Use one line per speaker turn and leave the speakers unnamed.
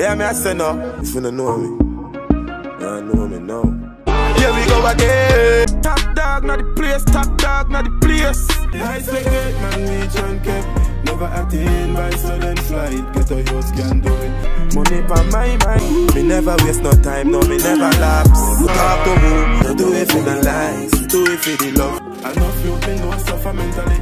Yeah, me I say no. You finna know me, Nah, know me now. Here we go again. Top dog, not the place. Top dog, not the place.
I say great man, We and kept. Never attain by sudden flight. Get a house can do it.
Money by my mind. Me never waste no time, no me never lapse. Talk to who? Do it for the lies, do it for the love.
I know you been no suffer mentally.